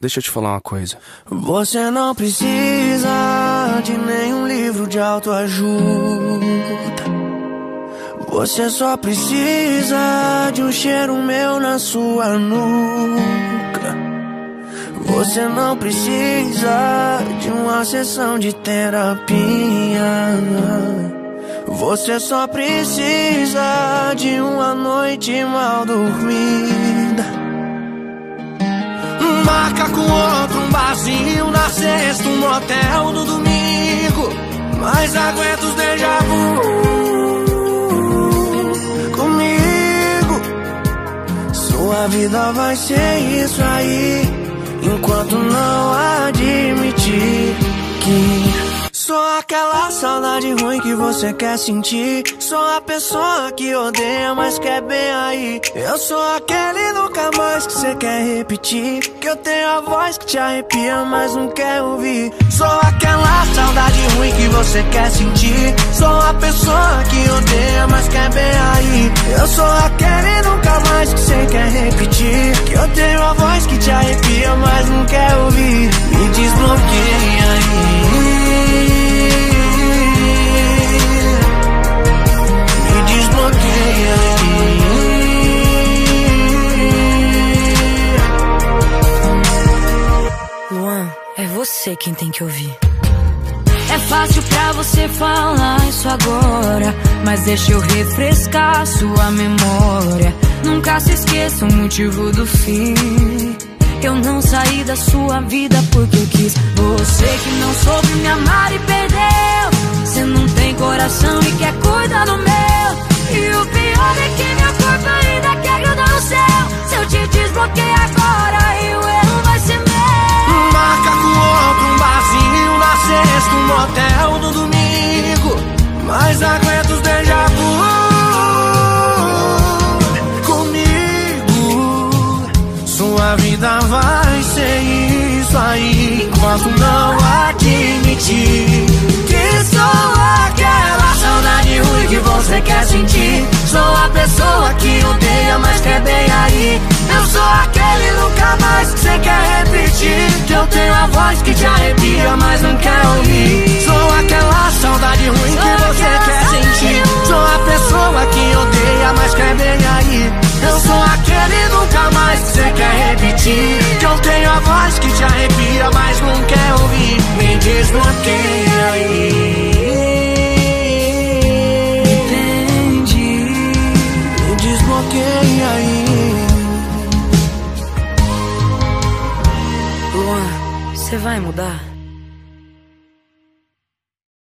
deixa eu te falar uma coisa. Você não precisa de nenhum livro de autoajuda. Você só precisa de um cheiro meu na sua nuca. Você não precisa de uma sessão de terapia. Você só precisa de uma noite mal dormida. Com outro um barzinho na sexta, um motel no domingo. Mas aguenta os déjà vu. Sua vida vai ser isso aí Enquanto não admitir aquela saudade ruim que você quer sentir. Sou a pessoa que odeia, mas quer bem aí. Eu sou aquele nunca mais que você quer repetir. Que eu tenho a voz que te arrepia, mas não quer ouvir. Sou aquela saudade ruim que você quer sentir. Sou a pessoa que odeia, mas quer bem aí. Eu sou aquele nunca mais que você quer repetir. Que eu tenho a voz que te arrepia, mas não quer ouvir. Me desbloqueia é você quem tem que ouvir. É fácil pra você falar isso agora, mas deixa eu refrescar sua memória. Nunca se esqueça o motivo do fim. Eu não saí da sua vida porque eu quis. Você que não soube me amar e perdeu. Motel no domingo. Mas aguenta os déjà vu comigo. Sua vida vai ser isso aí enquanto não admitir que sou aquela saudade ruim que você quer sentir. Sou a pessoa que odeia, mas quer bem aí. Eu sou aquele nunca mais que você quer repetir. Que eu tenho a voz que te arrepia, mas não quer ouvir. Desbloqueia aí. Entendi. Me desbloqueia aí. Luan, você vai mudar?